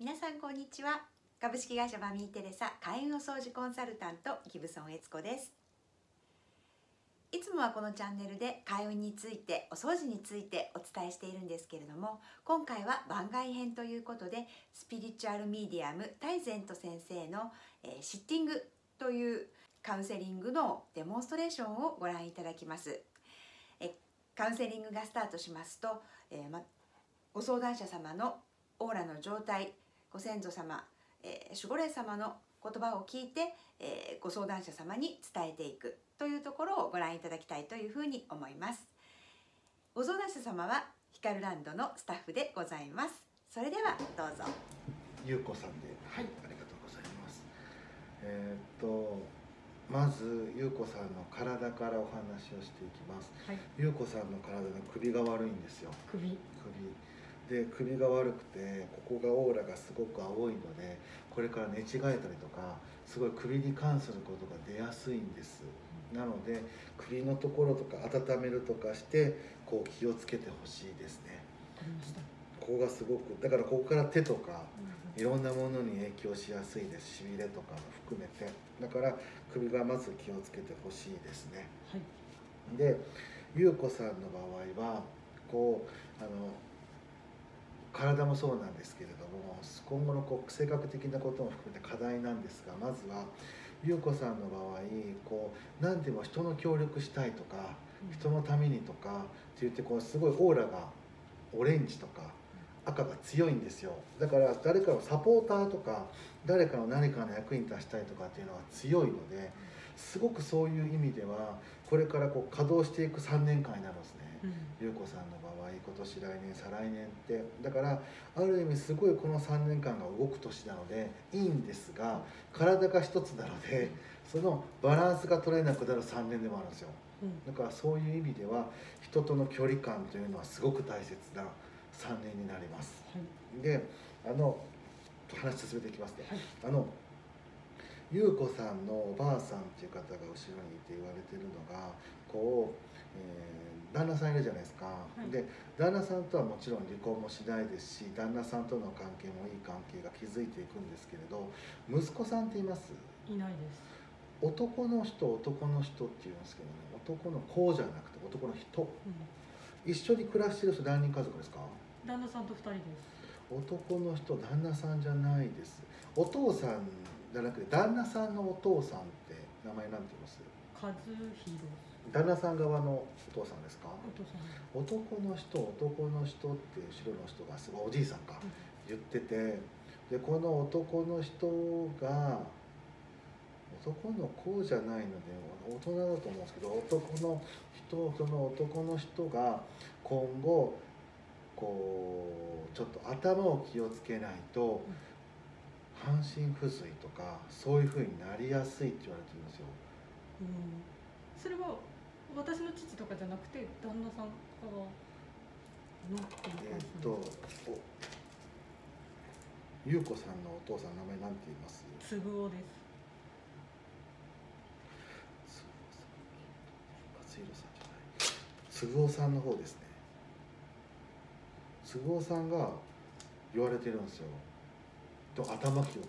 皆さんこんにちは。株式会社バミーテレサ開運お掃除コンサルタントギブソン悦子です。いつもはこのチャンネルで開運についてお掃除についてお伝えしているんですけれども今回は番外編ということでスピリチュアルミディアムタイゼント先生の、えー、シッティングというカウンセリングのデモンストレーションをご覧いただきます。えカウンセリングがスタートしますと、えーま、ご相談者様のオーラの状態ご先祖様、えー、守護霊様の言葉を聞いて、えー、ご相談者様に伝えていくというところをご覧いただきたいというふうに思います。ご相談者様はヒカルランドのスタッフでございます。それではどうぞ。ゆうこさんで、はい、ありがとうございます。えー、っとまずゆうこさんの体からお話をしていきます、はい、ゆうこさんの体の首が悪いんですよ。首。首で首が悪くてここがオーラがすごく青いのでこれから寝違えたりとかすごい首に関することが出やすいんです、なので首のところとか温めるとかしてこう気をつけてほしいですね。ここがすごくだからここから手とかいろんなものに影響しやすいです。しびれとかも含めて。だから首がまず気をつけてほしいですね、はい、で優子さんの場合はこうあの体もそうなんですけれども今後のこう性格的なことも含めて課題なんですがまずは優子さんの場合こう何でも人の協力したいとか人のためにとかって言ってこうすごいオーラがオレンジとか赤が強いんですよ。だから誰かのサポーターとか誰かの何かの役に立ちたいとかっていうのは強いのですごくそういう意味ではこれからこう稼働していく3年間になるんですね優子、うん、さんの場合今年来年再来年って。だからある意味すごいこの3年間が動く年なのでいいんですが体が一つなのでそのバランスが取れなくなる3年でもあるんですよ、だからそういう意味では人との距離感というのはすごく大切な3年になります、はい、であの話進めていきますね、はい、あの優子さんのおばあさんっていう方が後ろにいて言われてるのがこう、えー、旦那さんいるじゃないですか、はい、で旦那さんとはもちろん離婚もしないですし旦那さんとの関係もいい関係が築いていくんですけれど息子さんっています？いないです。男の人男の人って言うんですけどね男の子じゃなくて男の人、うん、一緒に暮らしてる人何人家族ですか？旦那さんと2人です。男の人旦那さんじゃないです。お父さんじゃなくて旦那さんのお父さんって名前なんて言います？和弘旦那さん側のお父さんですか？お父さん。男の人男の人って後ろの人がすごいおじいさんか、言っててでこの男の人が男の子じゃないので大人だと思うんですけど男の人その男の人が今後こうちょっと頭を気をつけないと、半身不随とかそういうふうになりやすいって言われてるんですよ。うん、それは私の父とかじゃなくて旦那さんがえっと優子さんのお父さん名前なんて言います？つぐおです。つぐおさんじゃない。つぐおさんの方ですね。つぐおさんが言われてるんですよ。と頭気をつけなって。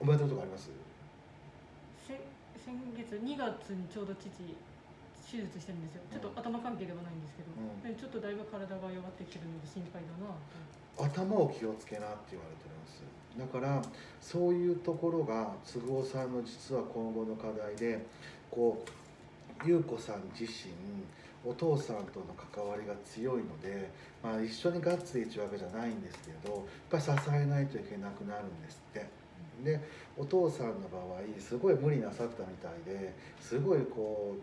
おめでとうとかあります？先月2月にちょうど父手術してるんですよ。ちょっと頭関係ではないんですけど、うん、ちょっとだいぶ体が弱ってきてるので心配だな。頭を気をつけなって言われてるんです。だからそういうところが都合さんの実は今後の課題でこう優子さん自身お父さんとの関わりが強いので、まあ、一緒にガッツリいちわけじゃないんですけどやっぱり支えないといけなくなるんですって。でお父さんの場合すごい無理なさったみたいですごいこう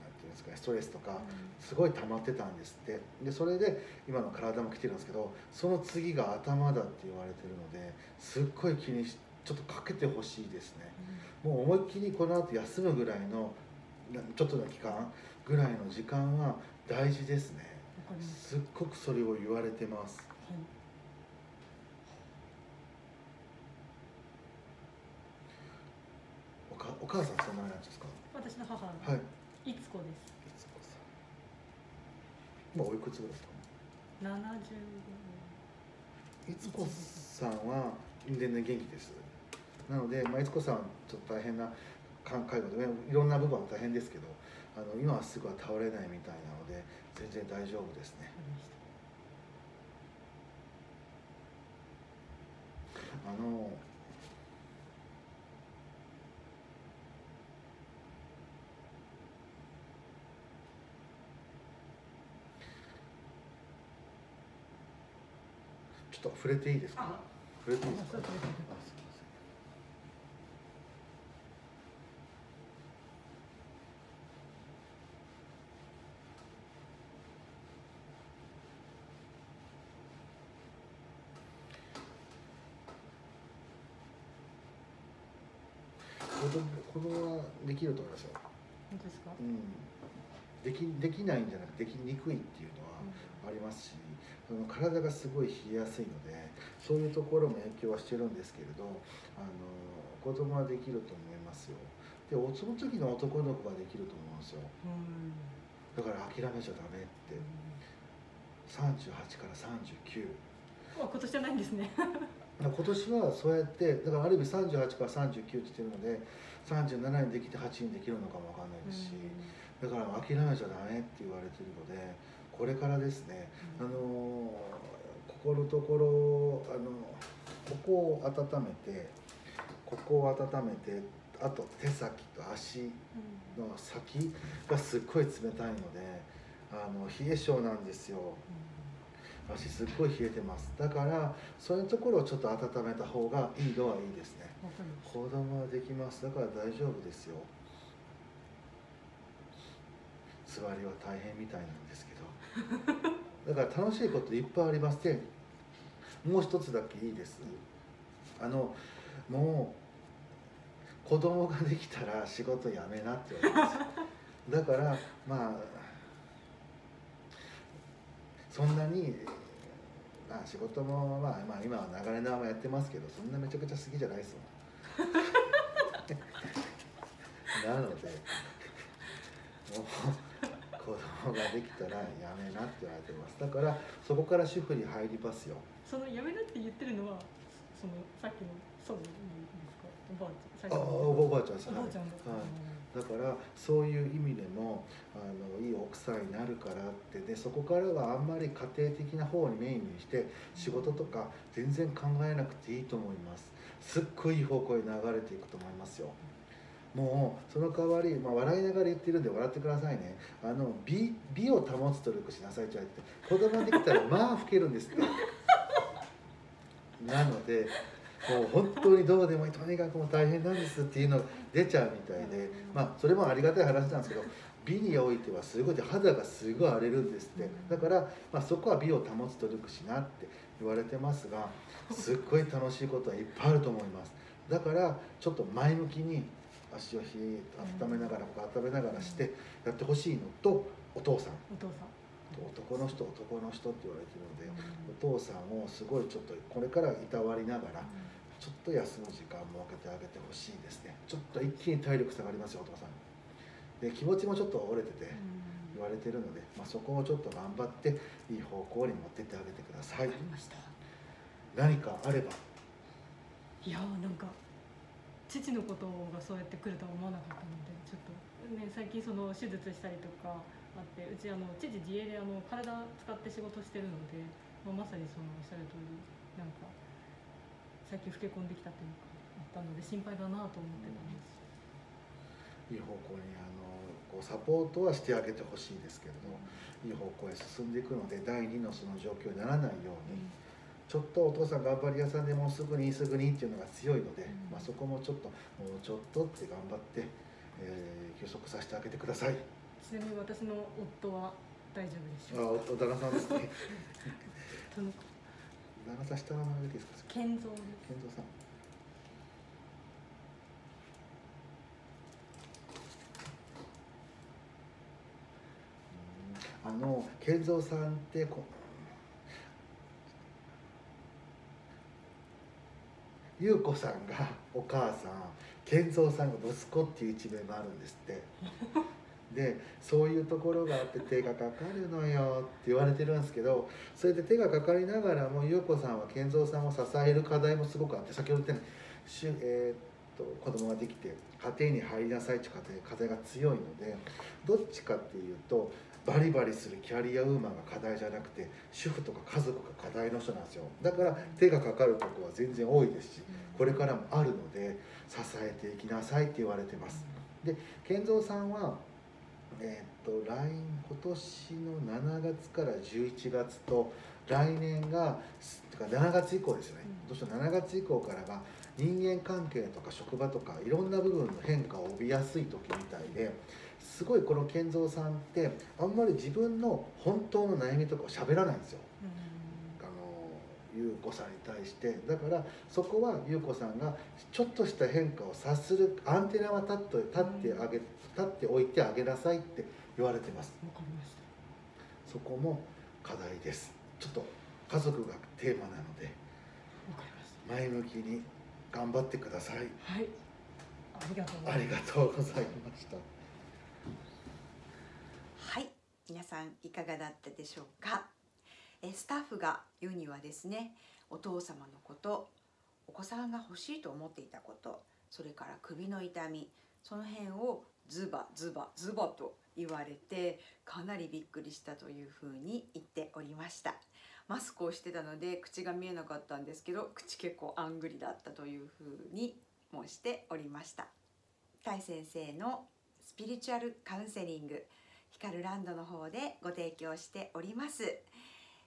何て言うんですかストレスとかすごい溜まってたんですって。でそれで今の体も来てるんですけどその次が頭だって言われてるのですっごい気にしちょっとかけてほしいですね、もう思いっきりこの後休むぐらいのちょっとの期間ぐらいの時間は大事ですね。す。っごくそれを言われてます、はいお母さんそんな名前なんですか？私の母はい。いつこです。いつこさん。今おいくつですか？70いつこさんは全然元気です。なので、まあ、いつこさんはちょっと大変な介護でいろんな部分は大変ですけどあの今はすぐは倒れないみたいなので全然大丈夫ですね。あのちょっと触れていいですか？触れていいですか？子供はできると思いますよ。本当ですか？うん。できできないんじゃなくてできにくいっていうのはありますし、その体がすごい冷えやすいので、そういうところも影響はしてるんですけれど、あの子供はできると思いますよ。で、その時の男の子ができると思うんですよ。だから諦めちゃダメって。38から39。あ、今年じゃないんですね。今年はそうやってだからある意味38から39って言ってるので37にできて8にできるのかもわかんないですし、だから諦めちゃダメって言われてるのでこれからですね、あのここのところあのここを温めてここを温めてあと手先と足の先がすっごい冷たいのであの冷え性なんですよ。足すっごい冷えてます。だからそういうところをちょっと温めた方がいいのはいいですね。子供はできます。だから大丈夫ですよ座りは大変みたいなんですけど。だから楽しいこといっぱいありませんもう一つだけいいです。あのもう子供ができたら仕事辞めなって言われます。だからまあそんなに、まあ、仕事も、まあ、まあ今は流れ縄もやってますけどそんなめちゃくちゃ好きじゃないですもん。なのでもう子供ができたらやめなって言われてます。だからそこから主婦に入りますよ。そのやめなって言ってるのはそのさっきの祖母ですか？おばあちゃんあおばあちゃんおばあちゃんだ、はい。だからそういう意味でもあのいい奥さんになるからってでそこからはあんまり家庭的な方にメインにして仕事とか全然考えなくていいと思います。すっごいいい方向に流れていくと思いますよもうその代わり、まあ、笑いながら言ってるんで笑ってくださいね。あの美美を保つ努力しなさいって言われて子供できたらまあ老けるんですって。なのでもう本当にどうでもいいとにかくもう大変なんですっていうのが出ちゃうみたいでまあそれもありがたい話なんですけど美においてはすごい肌がすごい荒れるんですって。だから、まあ、そこは美を保つ努力しなって言われてますがすっごい楽しいことはいっぱいあると思います。だからちょっと前向きに足を冷え温めながらここ温めながらしてやってほしいのとお父さん。お父さん。男の人男の人って言われてるので、お父さんをすごいちょっとこれからいたわりながら、ちょっと休む時間設けてあげてほしいですね。ちょっと一気に体力下がりますよお父さん。で気持ちもちょっと折れてて言われてるので、まあ、そこをちょっと頑張っていい方向に持ってってあげてください。何かあれば。いやーなんか父のことがそうやって来るとは思わなかったのでちょっとね最近その手術したりとかあってうちあの父自営であの体使って仕事してるので、まあ、まさにそのおっしゃる通りなんか最近老け込んできたというかあったので心配だなと思ってたんです、いい方向にあのこうサポートはしてあげてほしいですけれども、いい方向へ進んでいくので第2のその状況にならないように、うん、ちょっとお父さん頑張り屋さんでもうすぐにすぐにっていうのが強いので、うん、まあ、そこもちょっともうちょっとって頑張って、えー、休息させてあげてください。ちなみに私の夫は大丈夫でしょうかあ旦那さんですね。長さ下の名前ですか？健三健三さん。あの健三さんってこ優子さんがお母さん健三さんが息子っていう一面もあるんですって。でそういうところがあって手がかかるのよって言われてるんですけどそれで手がかかりながらも優子さんは健三さんを支える課題もすごくあって先ほど言ったようにしゅ、えーっと子供ができて家庭に入りなさいっていう課題が強いのでどっちかっていうとバリバリするキャリアウーマンが課題じゃなくて主婦とか家族が課題の人なんですよ。だから手がかかるとこは全然多いですしこれからもあるので支えていきなさいって言われてます。で健三さんはえーっと来今年の7月から11月と来年がか7月以降ですよね。うん。今年の7月以降からが人間関係とか職場とかいろんな部分の変化を帯びやすい時みたいですごいこの健三さんってあんまり自分の本当の悩みとかを喋らないんですよ。あの優子さんに対して。だからそこは優子さんがちょっとした変化を察するアンテナは立って立ってあげ立っておいてあげなさいって言われてます。わかりました。そこも課題です。ちょっと家族がテーマなのでわかりました。前向きに頑張ってください。はい。ありがとうございます。がとうございました。はい皆さんいかがだったでしょうか？えスタッフが言うにはですねお父様のことお子さんが欲しいと思っていたことそれから首の痛みその辺をズバズバズバと言われてかなりびっくりしたというふうに言っておりました。マスクをしてたので口が見えなかったんですけど口結構あんぐりだったというふうに申しておりました。タイ先生のスピリチュアルカウンセリングヒカルランドの方でご提供しております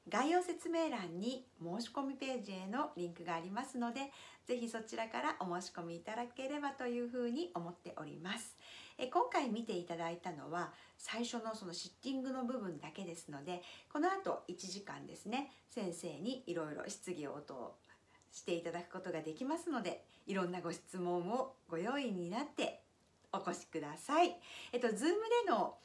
概要説明欄に申し込みページへのリンクがありますのでぜひそちらからお申し込みいただければというふうに思っておりますえ今回見ていただいたのは最初のそのシッティングの部分だけですのでこの後1時間ですね先生にいろいろ質疑応答していただくことができますのでいろんなご質問をご用意になってお越しください。えっと、Zoom での、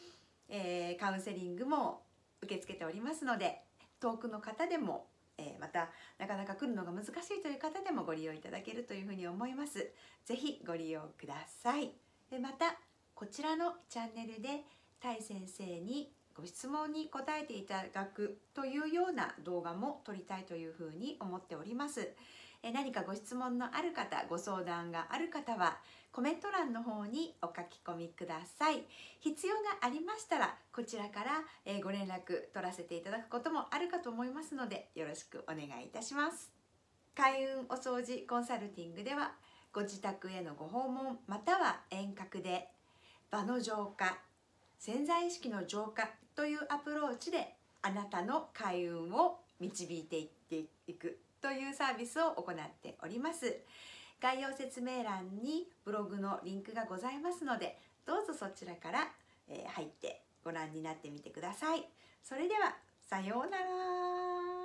えーカウンセリングも受け付けておりますので遠くの方でも、えーまたなかなか来るのが難しいという方でもご利用いただけるというふうに思います。ぜひご利用ください。でまたこちらのチャンネルでタイ先生にご質問に答えていただくというような動画も撮りたいというふうに思っております。え何かご質問のある方ご相談がある方はコメント欄の方にお書き込みください。必要がありましたらこちらからご連絡取らせていただくこともあるかと思いますのでよろしくお願いいたします。開運お掃除コンサルティングではご自宅へのご訪問または遠隔で場の浄化潜在意識の浄化というアプローチであなたの開運を導いていっていく。というサービスを行っております。概要説明欄にブログのリンクがございますのでどうぞそちらから、え入ってご覧になってみてください。それではさようなら。